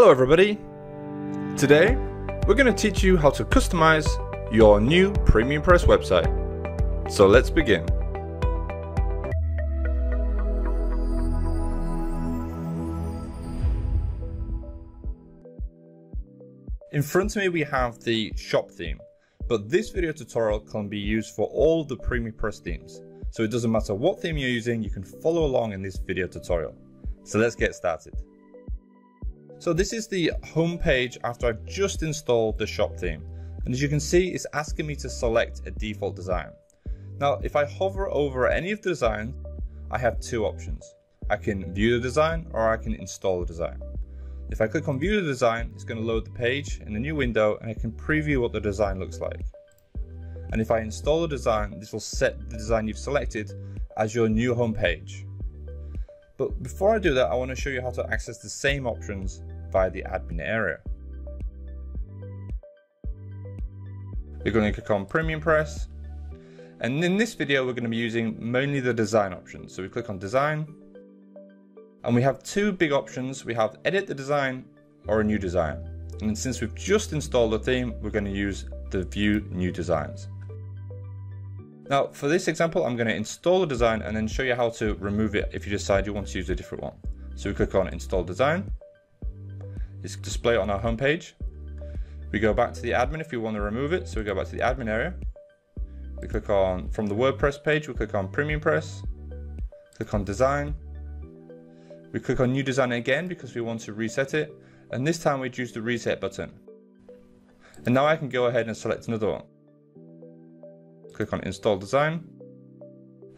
Hello everybody! Today we're going to teach you how to customize your new Premium Press website. So let's begin. In front of me we have the shop theme, but this video tutorial can be used for all the Premium Press themes. So it doesn't matter what theme you're using, you can follow along in this video tutorial. So let's get started. So this is the home page after I've just installed the shop theme. And as you can see, it's asking me to select a default design. Now, if I hover over any of the designs, I have two options. I can view the design or I can install the design. If I click on view the design, it's going to load the page in a new window and I can preview what the design looks like. And if I install the design, this will set the design you've selected as your new home page. But before I do that, I want to show you how to access the same options via the admin area. We're going to click on Premium Press. And in this video, we're going to be using mainly the design options. So we click on design and we have two big options. We have edit the design or a new design. And since we've just installed the theme, we're going to use the view new designs. Now for this example, I'm going to install the design and then show you how to remove it if you decide you want to use a different one. So we click on install design is display on our home page. We go back to the admin if we want to remove it. So we go back to the admin area. We click on, from the WordPress page, we click on Premium Press, click on Design. We click on New Design again because we want to reset it. And this time we choose the Reset button. And now I can go ahead and select another one. Click on Install Design.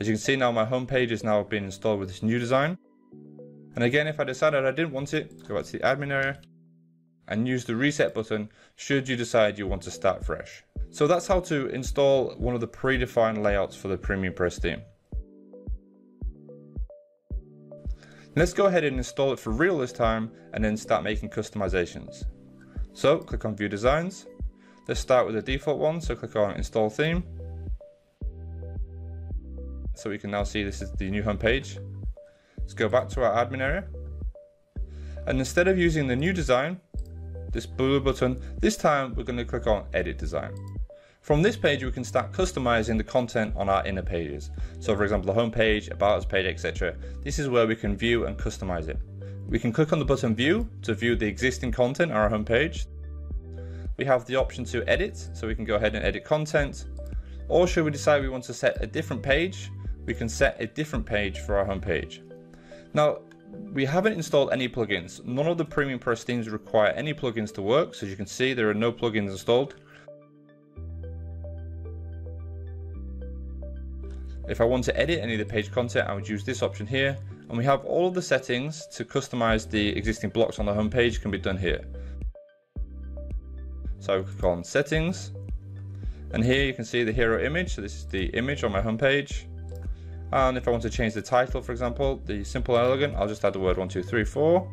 As you can see now my home page is now being installed with this new design. And again, if I decided I didn't want it, go back to the admin area, and use the reset button should you decide you want to start fresh. So that's how to install one of the predefined layouts for the Premium Press theme. Let's go ahead and install it for real this time and then start making customizations. So click on view designs. Let's start with the default one. So click on install theme. So we can now see this is the new homepage. Let's go back to our admin area. And instead of using the new design, this blue button, this time we're going to click on edit design. From this page, we can start customizing the content on our inner pages. So for example, the home page, about us page, etc. This is where we can view and customize it. We can click on the button view to view the existing content on our home page. We have the option to edit, so we can go ahead and edit content. Or should we decide we want to set a different page, we can set a different page for our home page. Now, we haven't installed any plugins. None of the Premium Press themes require any plugins to work. So as you can see, there are no plugins installed. If I want to edit any of the page content, I would use this option here. And we have all of the settings to customize the existing blocks on the homepage can be done here. So I click on settings. And here you can see the hero image. So this is the image on my home page. And if I want to change the title, for example, the simple elegant, I'll just add the word one, two, three, four.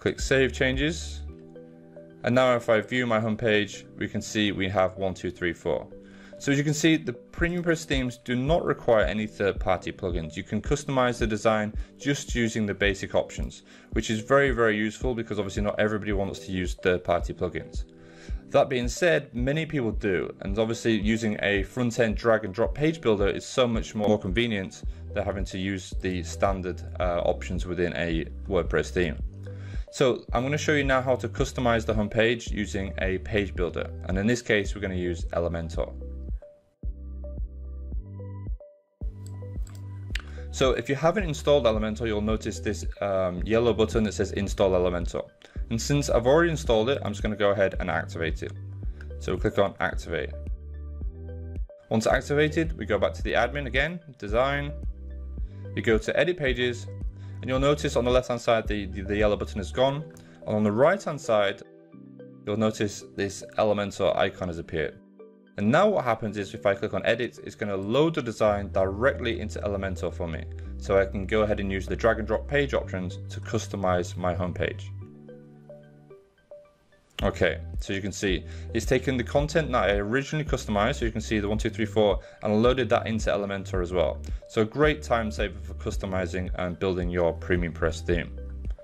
Click save changes. And now if I view my home page, we can see we have one, two, three, four. So as you can see, the Premium Press themes do not require any third-party plugins. You can customize the design just using the basic options, which is very, very useful because obviously not everybody wants to use third-party plugins. That being said, many people do, and obviously using a front-end drag and drop page builder is so much more convenient than having to use the standard uh, options within a WordPress theme. So I'm going to show you now how to customize the homepage using a page builder, and in this case we're going to use Elementor. So if you haven't installed Elementor, you'll notice this um, yellow button that says install Elementor. And since I've already installed it, I'm just going to go ahead and activate it. So we'll click on activate. Once activated, we go back to the admin again, design. We go to edit pages, and you'll notice on the left hand side the, the, the yellow button is gone. And on the right hand side, you'll notice this Elementor icon has appeared. And now what happens is if I click on edit, it's going to load the design directly into Elementor for me. So I can go ahead and use the drag and drop page options to customize my homepage. Okay, so you can see it's taken the content that I originally customized, so you can see the 1234 and loaded that into Elementor as well. So a great time saver for customizing and building your Premium Press theme.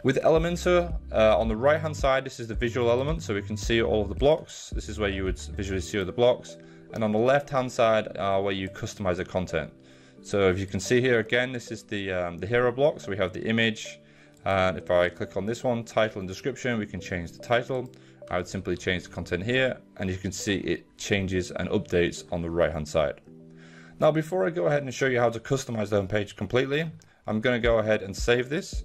With Elementor, uh, on the right hand side, this is the visual element, so we can see all of the blocks. This is where you would visually see all the blocks. And on the left hand side, are where you customize the content. So if you can see here again, this is the, um, the hero block. So we have the image. And if I click on this one, title and description, we can change the title. I would simply change the content here and you can see it changes and updates on the right hand side. Now before I go ahead and show you how to customize the home page completely, I'm going to go ahead and save this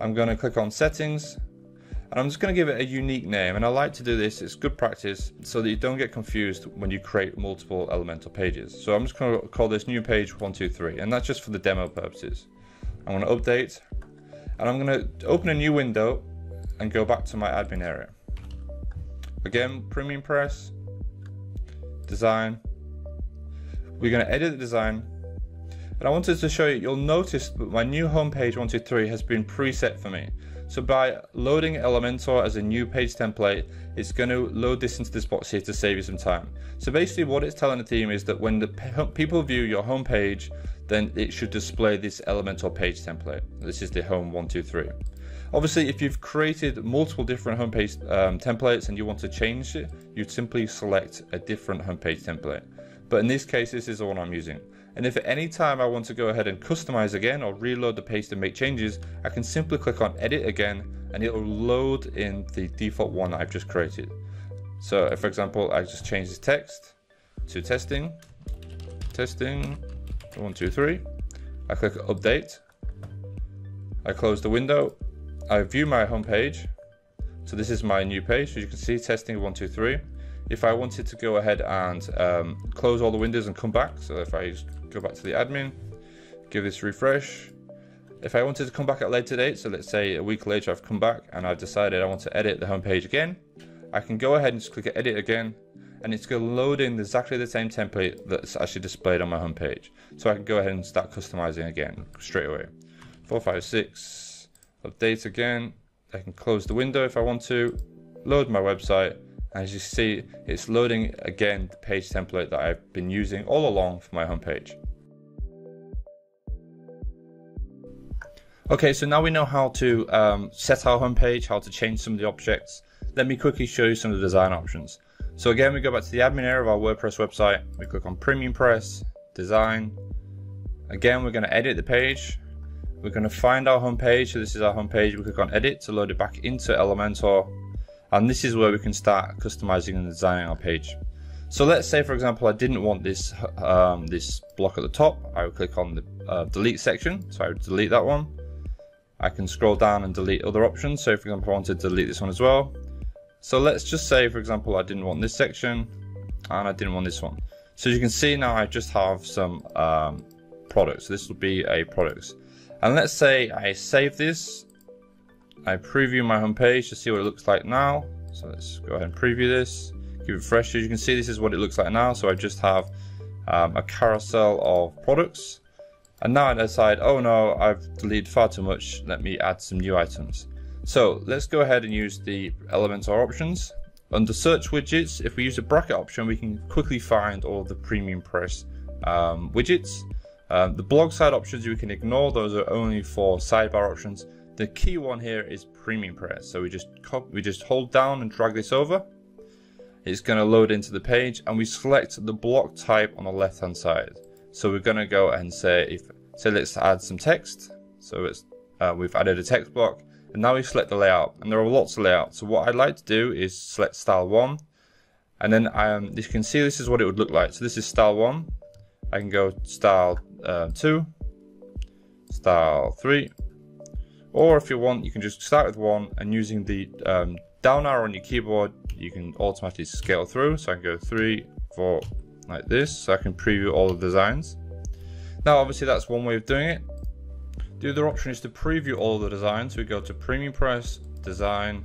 I'm going to click on settings and I'm just going to give it a unique name and I like to do this, it's good practice so that you don't get confused when you create multiple Elementor pages. So I'm just going to call this new page 123 and that's just for the demo purposes. I'm going to update and I'm going to open a new window and go back to my admin area. Again, Premium Press, Design. We're going to edit the design and I wanted to show you, you'll notice that my new homepage 123 has been preset for me. So by loading Elementor as a new page template, it's going to load this into this box here to save you some time. So basically what it's telling the theme is that when the people view your homepage, then it should display this Elementor page template. This is the home 123. Obviously, if you've created multiple different homepage um, templates and you want to change it, you'd simply select a different homepage template. But in this case, this is the one I'm using. And if at any time I want to go ahead and customize again or reload the page to make changes, I can simply click on edit again and it will load in the default one I've just created. So if, for example, I just change the text to testing, testing, one, two, three. I click update. I close the window. I view my home page. So this is my new page. So you can see testing one, two, three. If I wanted to go ahead and um, close all the windows and come back, so if I go back to the admin, give this refresh. If I wanted to come back at a later date, so let's say a week later I've come back and I've decided I want to edit the homepage again, I can go ahead and just click edit again and it's going to load in exactly the same template that's actually displayed on my homepage. So I can go ahead and start customizing again straight away. 456, update again. I can close the window if I want to, load my website, as you see, it's loading again the page template that I've been using all along for my homepage. Okay, so now we know how to um, set our homepage, how to change some of the objects. Let me quickly show you some of the design options. So again, we go back to the admin area of our WordPress website. We click on Premium Press, Design. Again, we're going to edit the page. We're going to find our homepage. So this is our homepage. We click on Edit to load it back into Elementor and this is where we can start customizing and designing our page. So let's say, for example, I didn't want this um, this block at the top. I would click on the uh, delete section, so I would delete that one. I can scroll down and delete other options. So, for example, I want to delete this one as well. So let's just say, for example, I didn't want this section and I didn't want this one. So you can see now I just have some um, products. This will be a products. And let's say I save this I preview my home page to see what it looks like now. So let's go ahead and preview this. Give it fresh. As you can see, this is what it looks like now. So I just have um, a carousel of products. And now I decide, oh no, I've deleted far too much. Let me add some new items. So let's go ahead and use the Elementor options. Under search widgets, if we use the bracket option, we can quickly find all the premium press um, widgets. Um, the blog side options you can ignore, those are only for sidebar options. The key one here is premium press. So we just we just hold down and drag this over. It's going to load into the page and we select the block type on the left hand side. So we're going to go and say if say let's add some text. So it's uh, we've added a text block and now we select the layout and there are lots of layouts. So what I'd like to do is select style one and then um, you can see this is what it would look like. So this is style one. I can go style uh, two, style three, or if you want, you can just start with one and using the um, down arrow on your keyboard, you can automatically scale through. So I can go three, four, like this. So I can preview all the designs. Now, obviously that's one way of doing it. The other option is to preview all the designs. We go to Premium Press, Design,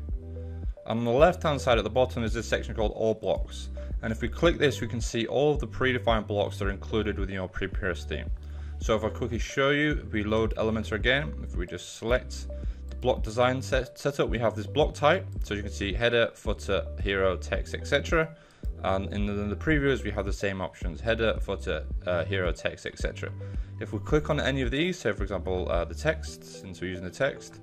and on the left hand side at the bottom is this section called All Blocks. And if we click this, we can see all of the predefined blocks that are included within your pre-press theme. So if I quickly show you, we load Elementor again, if we just select the block design set setup, we have this block type. So you can see header, footer, hero, text, etc. And in the, in the previews, we have the same options, header, footer, uh, hero, text, etc. If we click on any of these, so for example, uh, the text, since we're using the text,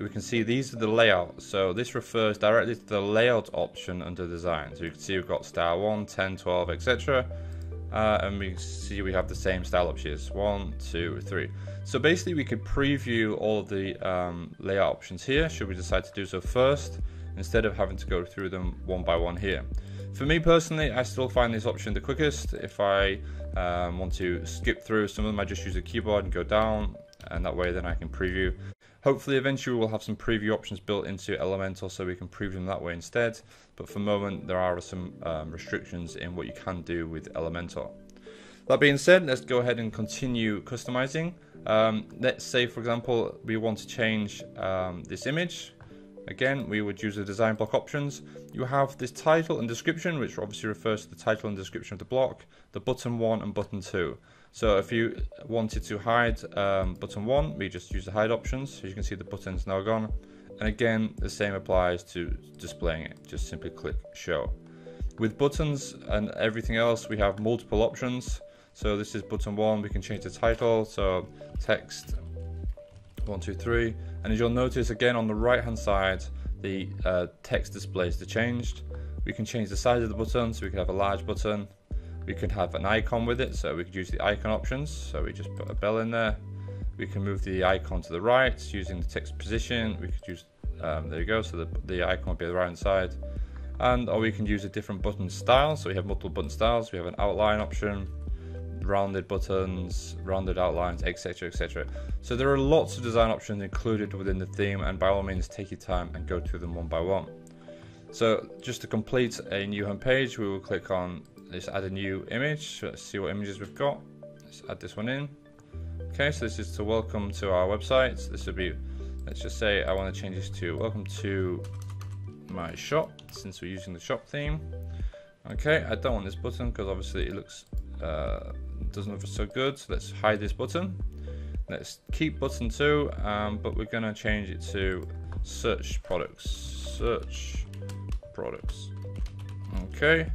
we can see these are the layouts. So this refers directly to the layout option under design. So you can see we've got style 1, 10, 12, etc. Uh, and we see we have the same style options, 1, 2, 3. So basically we could preview all of the um, layout options here, should we decide to do so first, instead of having to go through them one by one here. For me personally, I still find this option the quickest. If I um, want to skip through some of them, I just use the keyboard and go down, and that way then I can preview. Hopefully eventually we'll have some preview options built into Elementor so we can preview them that way instead. But for the moment there are some um, restrictions in what you can do with Elementor. That being said, let's go ahead and continue customizing. Um, let's say for example we want to change um, this image. Again, we would use the design block options. You have this title and description, which obviously refers to the title and description of the block, the button 1 and button 2. So if you wanted to hide um, button 1, we just use the hide options. As you can see the button's now gone. And again, the same applies to displaying it. Just simply click show. With buttons and everything else, we have multiple options. So this is button 1, we can change the title. So text 1, 2, 3. And as you'll notice again on the right hand side, the uh, text displays are changed. We can change the size of the button, so we can have a large button, we can have an icon with it, so we could use the icon options. So we just put a bell in there. We can move the icon to the right using the text position. We could use, um, there you go, so the, the icon will be on the right hand side. And or we can use a different button style. So we have multiple button styles. We have an outline option, rounded buttons, rounded outlines, etc. etc. So there are lots of design options included within the theme, and by all means, take your time and go through them one by one. So just to complete a new home page, we will click on let's add a new image. Let's see what images we've got. Let's add this one in. Okay, so this is to welcome to our website. This would be, let's just say I want to change this to welcome to my shop since we're using the shop theme. Okay, I don't want this button because obviously it looks uh, doesn't look so good. So let's hide this button. Let's keep button two, um, but we're gonna change it to search products. Search products. Okay,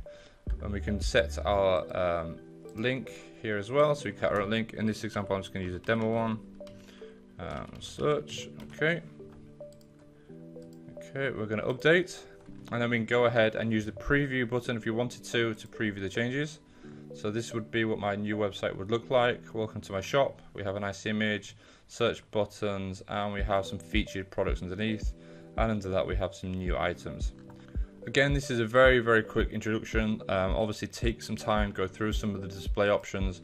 and we can set our um, link here as well. So we cut our link. In this example, I'm just to use a demo one. Um, search. Okay. Okay, we're to update. And then we can go ahead and use the preview button if you wanted to, to preview the changes. So this would be what my new website would look like. Welcome to my shop. We have a nice image, search buttons, and we have some featured products underneath. And under that we have some new items. Again, this is a very, very quick introduction. Um, obviously, take some time, go through some of the display options,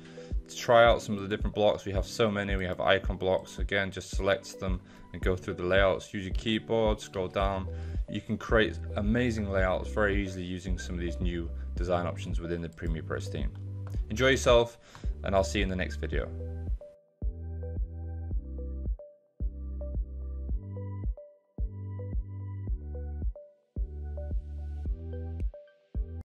to try out some of the different blocks. We have so many. We have icon blocks. Again, just select them and go through the layouts. Use your keyboard, scroll down. You can create amazing layouts very easily using some of these new design options within the Premium Press theme. Enjoy yourself, and I'll see you in the next video.